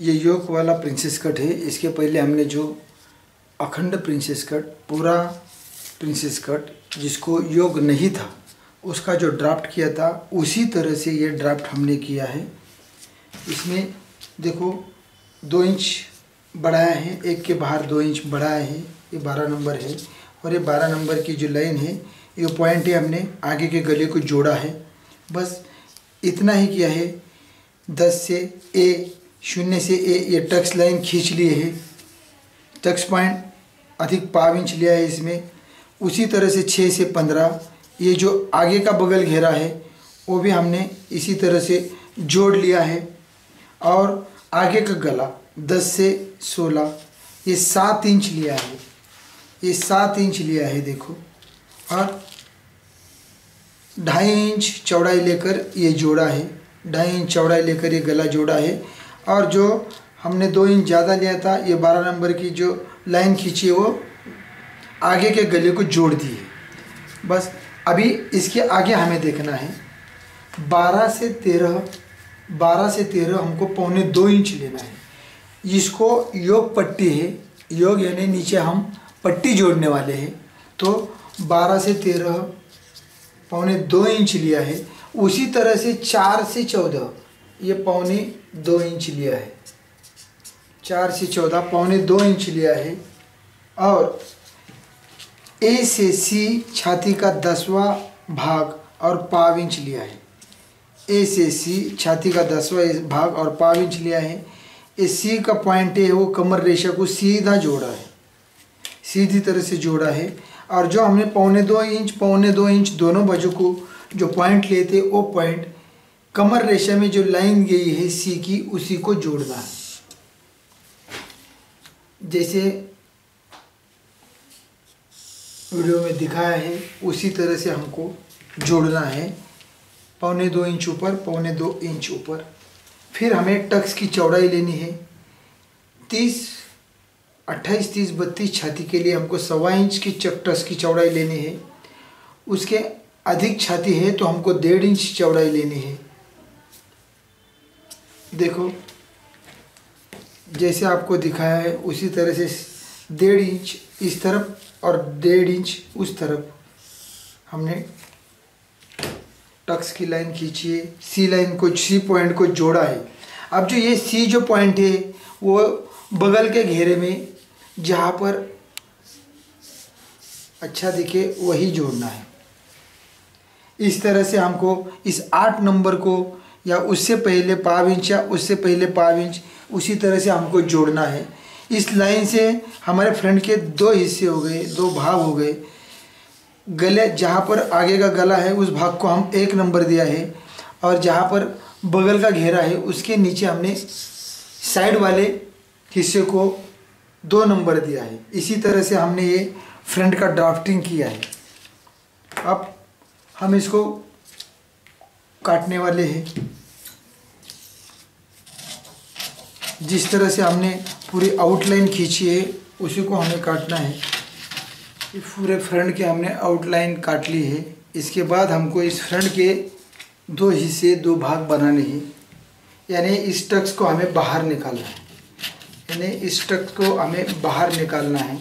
ये योग वाला प्रिंसेस कट है। इसके पहले हमने जो अखंड प्रिंसेस कट पूरा प्रिंसेस कट जिसको योग नहीं था, उसका जो ड्राफ्ट किया था, उसी तरह से ये ड्राफ्ट हमने किया है। इसमें देखो, दो इंच बढ़ाया है, एक के बाहर दो इंच बढ़ाया है, ये बारह नंबर है। और ये बारह नंबर की जो लाइन है, ये पॉइंट है हमने आगे के गले को जोड़ा है। बस इतना ही किया है, दस से ए शून्य से ए, ये टक्स लाइन खींच लिए है। टक्स पॉइंट अधिक पाव इंच लिया है इसमें। उसी तरह से छः से पंद्रह, ये जो आगे का बगल घेरा है, वो भी हमने इसी तरह से जोड़ लिया है। और आगे का गला दस से सोलह, ये सात इंच लिया है। ये सात इंच लिया है, देखो। और ढाई इंच चौड़ाई लेकर ये जोड़ा है। ढाई इंच चौड़ाई लेकर ये गला जोड़ा है। और जो हमने दो इंच ज़्यादा लिया था, ये बारह नंबर की जो लाइन खींची है वो आगे के गले को जोड़ दिए बस अभी इसके आगे हमें देखना है। बारह से तेरह, बारह से तेरह हमको पौने दो इंच लेना है। इसको योग पट्टी है, योग यानी नीचे हम पट्टी जोड़ने वाले हैं। तो बारह से तेरह, पौने दो इंच लिया है। उसी तरह से चार से चौदह, ये पौने दो इंच लिया है। चार से चौदह, पौने दो इंच लिया है। और ए से सी छाती का दसवां भाग और पाव इंच लिया है। ए से सी छाती का दसवां भाग और पाव इंच लिया है। ए सी का पॉइंट है, वो कमर रेशा को सीधा जोड़ा है। सीधी तरह से जोड़ा है। और जो हमने पौने दो इंच, पौने दो इंच दोनों बाजू को जो पॉइंट लिए थे, वो पॉइंट कमर रेशा में जो लाइन गई है सी की, उसी को जोड़ना। जैसे वीडियो में दिखाया है, उसी तरह से हमको जोड़ना है। पौने दो इंच ऊपर, पौने दो इंच ऊपर। फिर हमें टक्स की चौड़ाई लेनी है। तीस, अट्ठाईस, तीस, बत्तीस छाती के लिए हमको सवा इंच की टक्स की चौड़ाई लेनी है। उसके अधिक छाती है तो हमको डेढ़ इंच चौड़ाई लेनी है। देखो, जैसे आपको दिखाया है, उसी तरह से डेढ़ इंच इस तरफ़ और डेढ़ इंच उस तरफ़। हमने टक्स की लाइन खींची है, सी लाइन को, सी पॉइंट को जोड़ा है। अब जो ये सी जो पॉइंट है, वो बगल के घेरे में, जहाँ पर अच्छा दिखे, वही जोड़ना है। इस तरह से हमको इस आठ नंबर को या उससे पहले पाव इंच या उससे पहले पाव इंच, उसी तरह से हमको जोड़ना है। इस लाइन से हमारे फ्रंट के दो हिस्से हो गए, दो भाग हो गए। गले, जहाँ पर आगे का गला है, उस भाग को हम एक नंबर दिया है और जहाँ पर बगल का घेरा है, उसके नीचे हमने साइड वाले हिस्से को दो नंबर दिया है। इसी तरह से हमने ये फ्रंट का ड्राफ्टिंग किया है। अब हम इसको काटने वाले हैं। जिस तरह से हमने पूरी आउटलाइन खींची है, उसी को हमें काटना है। पूरे फ्रंट के हमने आउटलाइन काट ली है। इसके बाद हमको इस फ्रंट के दो हिस्से, दो भाग बनाने हैं। यानी इस टक्स को हमें बाहर निकालना है। यानी इस टक्स को हमें बाहर निकालना है।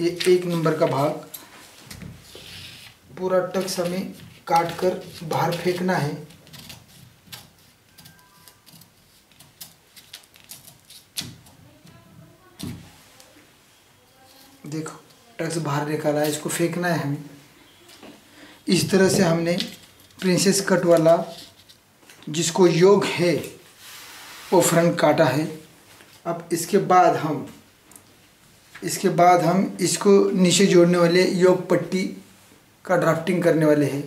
ये एक नंबर का भाग। पूरा टक्स हमें काट कर बाहर फेंकना है। देखो, टक्स बाहर निकाला है, इसको फेंकना है हमें। इस तरह से हमने प्रिंसेस कट वाला जिसको योग है, वो फ्रंट काटा है। अब इसके बाद हम, इसके बाद हम इसको नीचे जोड़ने वाले योग पट्टी का ड्राफ्टिंग करने वाले हैं।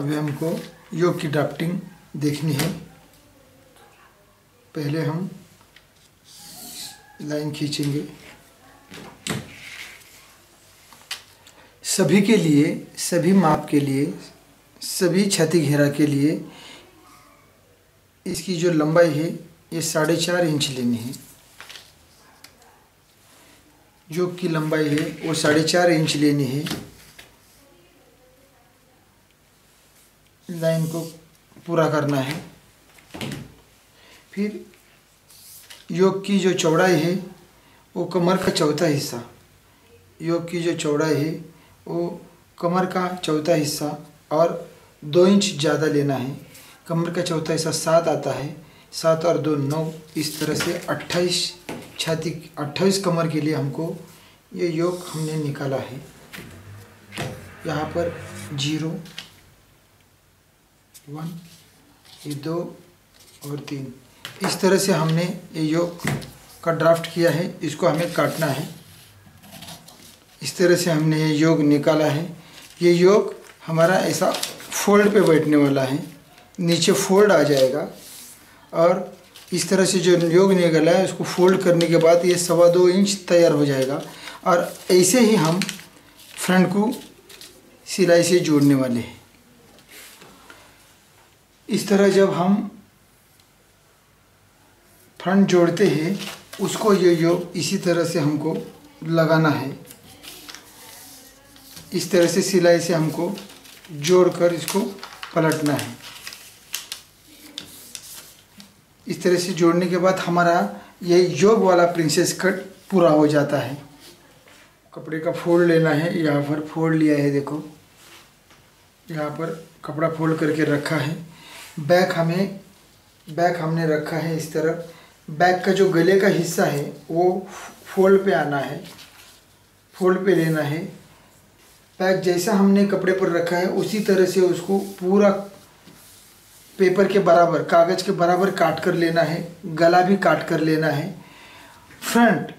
अभी हमको योग की ड्राफ्टिंग देखनी है। पहले हम लाइन खींचेंगे। सभी के लिए, सभी माप के लिए, सभी छाती घेरा के लिए इसकी जो लंबाई है, ये साढ़े चार इंच लेनी है। जो की लंबाई है, वो साढ़े चार इंच लेनी है। लाइन को पूरा करना है। फिर योग की जो चौड़ाई है, वो कमर का चौथा हिस्सा। योग की जो चौड़ाई है, वो कमर का चौथा हिस्सा और दो इंच ज़्यादा लेना है। कमर का चौथा हिस्सा सात आता है। सात और दो नौ, इस तरह से अट्ठाईस छाती, अट्ठाईस कमर के लिए हमको ये योग हमने निकाला है। यहाँ पर ज़ीरो वन ये दो और तीन। इस तरह से हमने ये योग का ड्राफ्ट किया है, इसको हमें काटना है। इस तरह से हमने ये योग निकाला है। ये योग हमारा ऐसा फोल्ड पे बैठने वाला है। नीचे फोल्ड आ जाएगा। और इस तरह से जो योग निकला है, उसको फोल्ड करने के बाद ये सवा दो इंच तैयार हो जाएगा। और ऐसे ही हम फ्रंट को सिलाई से जोड़ने वाले हैं। इस तरह जब हम फ्रंट जोड़ते हैं, उसको ये योग इसी तरह से हमको लगाना है। इस तरह से सिलाई से हमको जोड़कर इसको पलटना है। इस तरह से जोड़ने के बाद हमारा ये योग वाला प्रिंसेस कट पूरा हो जाता है। कपड़े का फोल्ड लेना है, यहाँ पर फोल्ड लिया है, देखो। यहाँ पर कपड़ा फोल्ड करके रखा है। बैक हमें, बैक हमने रखा है इस तरफ़। बैक का जो गले का हिस्सा है, वो फोल्ड पे आना है, फोल्ड पे लेना है। बैक जैसा हमने कपड़े पर रखा है, उसी तरह से उसको पूरा पेपर के बराबर, कागज़ के बराबर काट कर लेना है, गला भी काट कर लेना है। फ्रंट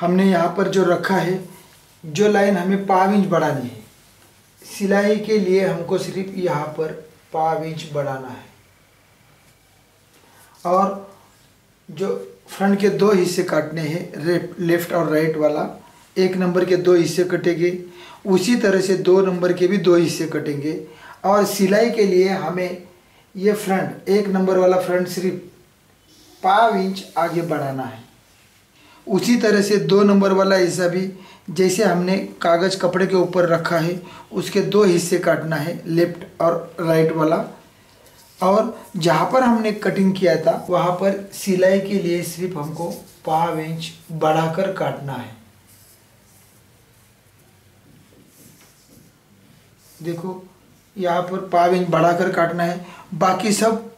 हमने यहाँ पर जो रखा है, जो लाइन हमें पाव इंच बढ़ानी है। सिलाई के लिए हमको सिर्फ़ यहाँ पर पाव इंच बढ़ाना है। और जो फ्रंट के दो हिस्से काटने हैं लेफ़्ट और राइट वाला, एक नंबर के दो हिस्से कटेंगे, उसी तरह से दो नंबर के भी दो हिस्से कटेंगे। और सिलाई के लिए हमें ये फ्रंट एक नंबर वाला फ्रंट सिर्फ़ पाव इंच आगे बढ़ाना है। उसी तरह से दो नंबर वाला हिस्सा भी जैसे हमने कागज़ कपड़े के ऊपर रखा है, उसके दो हिस्से काटना है, लेफ़्ट और राइट वाला। और जहाँ पर हमने कटिंग किया था, वहाँ पर सिलाई के लिए सिर्फ़ हमको पाव इंच बढ़ाकर काटना है। देखो, यहाँ पर पाव इंच बढ़ाकर काटना है। बाकी सब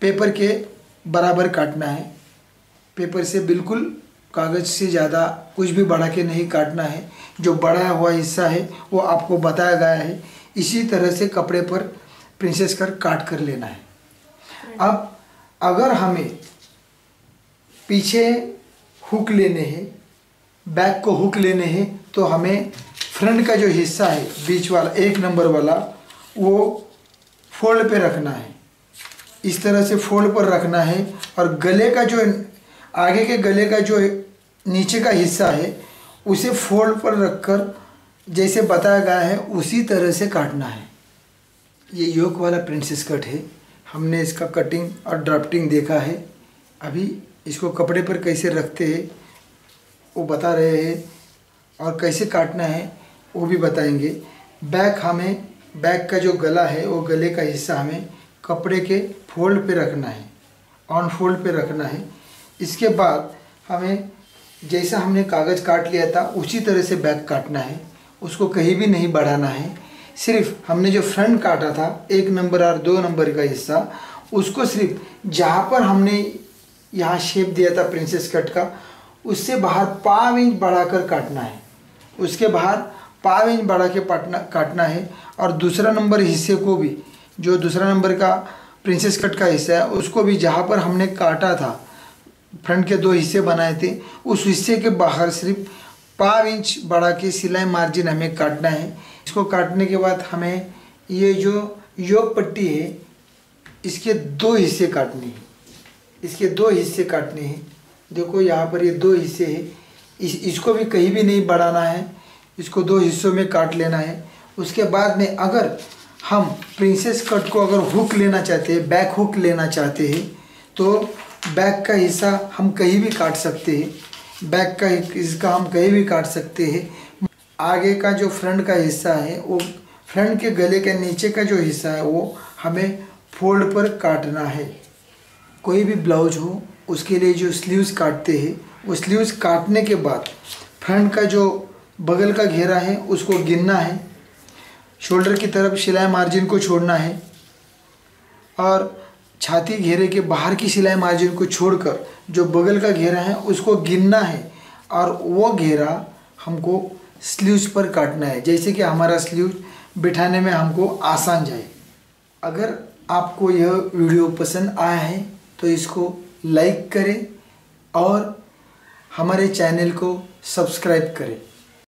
पेपर के बराबर काटना है। पेपर से बिल्कुल कागज़ से ज़्यादा कुछ भी बढ़ा के नहीं काटना है। जो बढ़ा हुआ हिस्सा है, वो आपको बताया गया है। इसी तरह से कपड़े पर प्रिंसेस कर काट कर लेना है। अब अगर हमें पीछे हुक लेने हैं, बैक को हुक लेने हैं तो हमें फ्रंट का जो हिस्सा है, बीच वाला, एक नंबर वाला, वो फोल्ड पे रखना है। इस तरह से फोल्ड पर रखना है और गले का जो आगे के गले का जो नीचे का हिस्सा है, उसे फोल्ड पर रखकर जैसे बताया गया है, उसी तरह से काटना है। ये योग वाला प्रिंसेस कट है। हमने इसका कटिंग और ड्राफ्टिंग देखा है। अभी इसको कपड़े पर कैसे रखते हैं, वो बता रहे हैं और कैसे काटना है, वो भी बताएँगे। बैक हमें, बैक का जो गला है, वो गले का हिस्सा हमें कपड़े के फोल्ड पे रखना है ऑन फोल्ड पे रखना है। इसके बाद हमें, जैसा हमने कागज़ काट लिया था, उसी तरह से बैक काटना है। उसको कहीं भी नहीं बढ़ाना है। सिर्फ़ हमने जो फ्रंट काटा था, एक नंबर और दो नंबर का हिस्सा, उसको सिर्फ़ जहाँ पर हमने यहाँ शेप दिया था प्रिंसेस कट का, उससे बाहर पाव इंच बढ़ाकर काटना है। उसके बाहर पाव इंच बढ़ा के पाटना, काटना है। और दूसरा नंबर हिस्से को भी, जो दूसरा नंबर का प्रिंसेस कट का हिस्सा है, उसको भी जहाँ पर हमने काटा था फ्रंट के दो हिस्से बनाए थे। उस हिस्से के बाहर सिर्फ़ पाव इंच बढ़ा के सिलाई मार्जिन हमें काटना है। इसको काटने के बाद हमें ये जो योग पट्टी है, इसके दो हिस्से काटने हैं। इसके दो हिस्से काटने हैं। देखो यहाँ पर ये दो हिस्से हैं। इस, इसको भी कहीं भी नहीं बढ़ाना है। इसको दो हिस्सों में काट लेना है। उसके बाद में अगर हम प्रिंसेस कट को अगर हुक लेना चाहते हैं, बैक हुक लेना चाहते हैं तो बैक का हिस्सा हम कहीं भी काट सकते हैं। बैक का इसका हम कहीं भी काट सकते हैं। आगे का जो फ्रंट का हिस्सा है, वो फ्रंट के गले के नीचे का जो हिस्सा है, वो हमें फोल्ड पर काटना है। कोई भी ब्लाउज हो, उसके लिए जो स्लीव्स काटते हैं, वो स्लीव्स काटने के बाद फ्रंट का जो बगल का घेरा है, उसको गिनना है। शोल्डर की तरफ़ सिलाई मार्जिन को छोड़ना है। और छाती घेरे के बाहर की सिलाई मार्जिन को छोड़कर जो बगल का घेरा है, उसको गिनना है और वो घेरा हमको स्लीव्स पर काटना है, जैसे कि हमारा स्लीव बिठाने में हमको आसान जाए। अगर आपको यह वीडियो पसंद आया है तो इसको लाइक करें और हमारे चैनल को सब्सक्राइब करें।